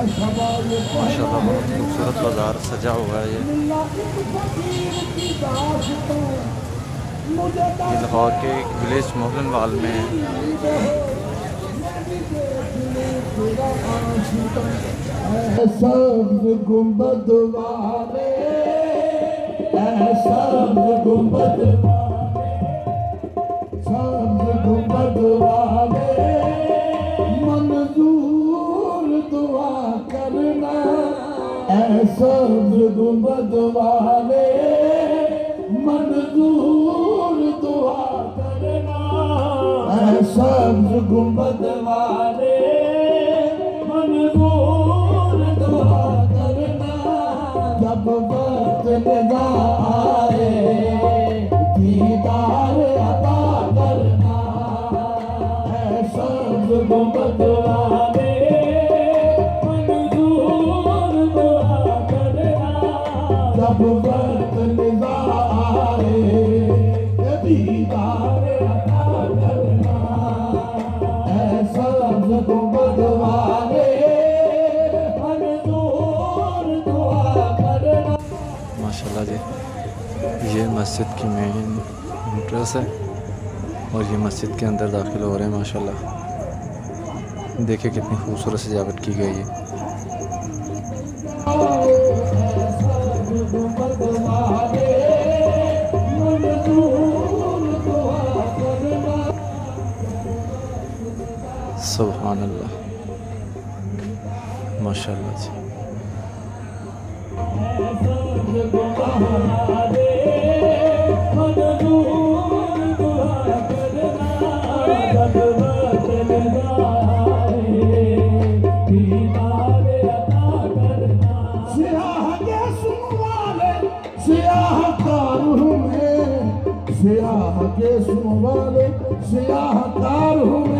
माशाल्लाह, बहुत खूबसूरत बाज़ार सजा हुआ है ये। लाहौर के एक विलेज मोहन वाल में है। सब्ज गुंबद सब्ज गुंबद वाले। सब्ज गुंबद वाले मंजूर दुआ निगाह माशाल्लाह जी, ये मस्जिद की मेन इंट्रेंस है और ये मस्जिद के अंदर दाखिल हो रहे हैं, माशाल्लाह। देखिए कितनी खूबसूरत सजावट की गई है। सुबहान अल्लाह माशाल्लाह जी सियाह के हूँ मैं सियाह के हूँ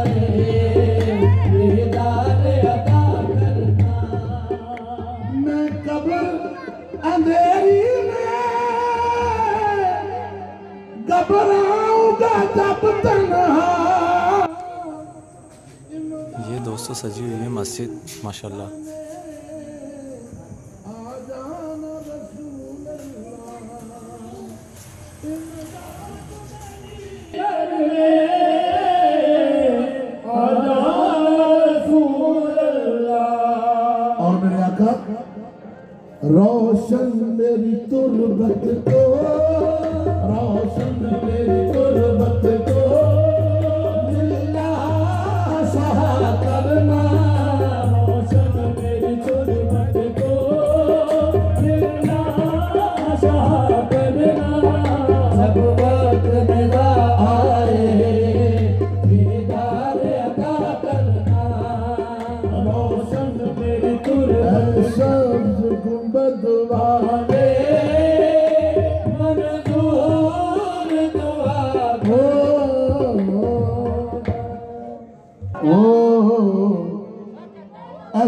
ये दोस्तों सजी हुई है मस्जिद माशाल्लाह। और मेरे आका रोशन मेरी तुरबत को रोशन मेरी तुरबत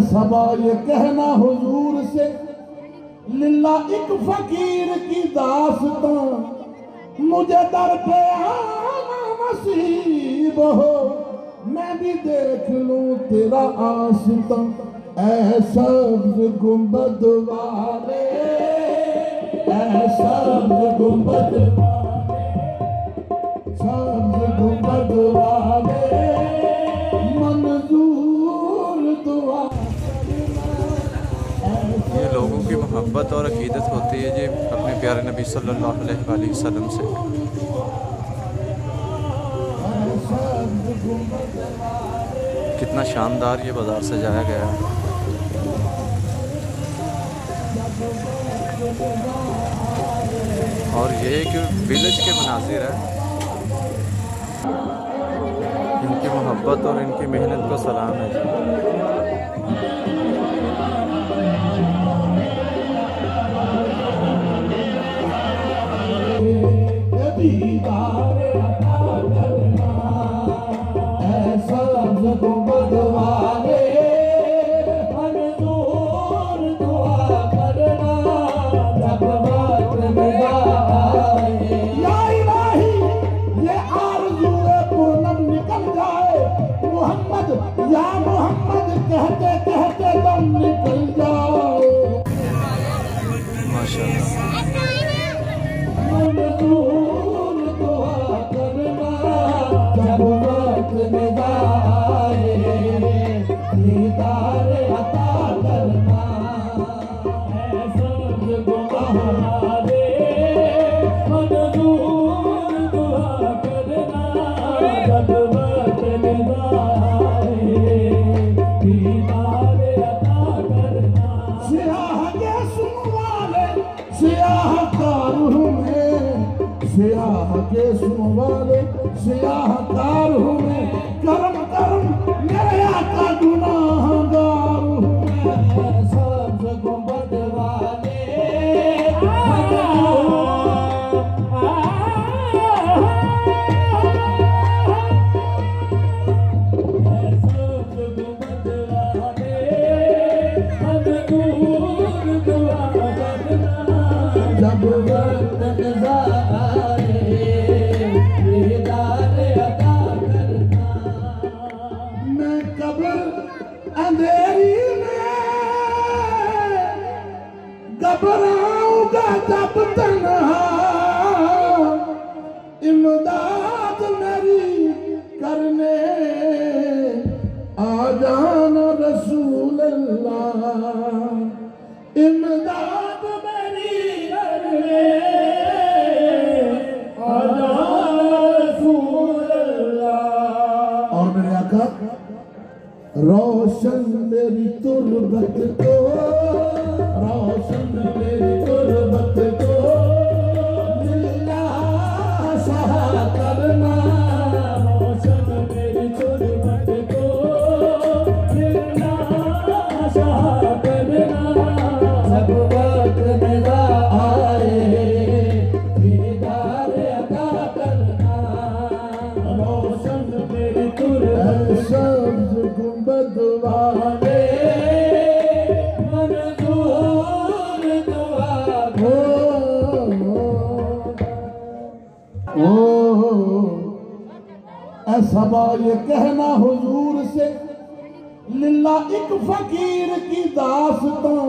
ऐसा बार ये कहना हुजूर से, लिल्ला एक फकीर की दास्तां, मुझे दर पे आना नसीब हो, मैं भी देख लूँ तेरा आशिता ऐ सब्ज गुंबद वाले, ऐ सब्ज गुंबद सब्ज और अकीदत होती है जी अपने प्यारे नबी सल्लल्लाहु अलैहि वसल्लम से। कितना शानदार ये बाज़ार सजाया गया है। और ये एक विलेज के मनाजिर है। इनकी मोहब्बत और इनकी मेहनत को सलाम है जी। Lord. इमदाद मेरी करने आ जाना रसूल इमदाद मेरी करने और रोशन मेरी तुरबत को रोशन मेरी ये कहना हुजूर से लिल्ला एक फकीर की दास्तां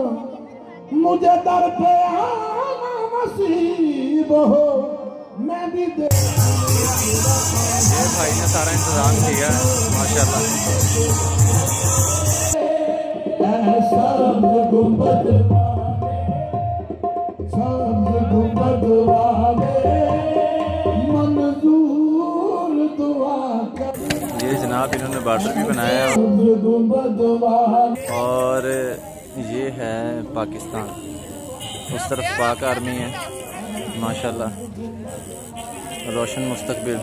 मुझे दर पे आना नसीब हो, मैं भी दे ये भाई ने सारा इंतज़ाम किया है, माशाल्लाह। ये जनाब इन्होंने बार्डर भी बनाया और ये है पाकिस्तान। उस तरफ़ पाक आर्मी है। माशाल्लाह। रोशन मुस्तकबिल।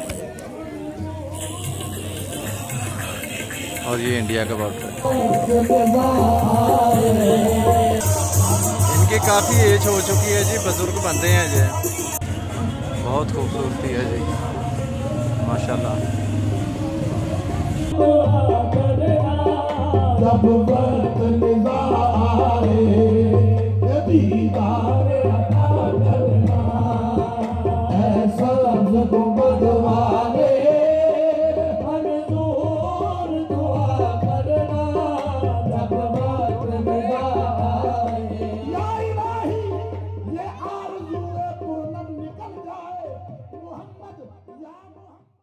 और ये इंडिया का बॉर्डर इनकी काफ़ी एज हो चुकी है जी, बुज़ुर्ग बंदे हैं जी। बहुत खूबसूरती है जी। माशाल्लाह। Google.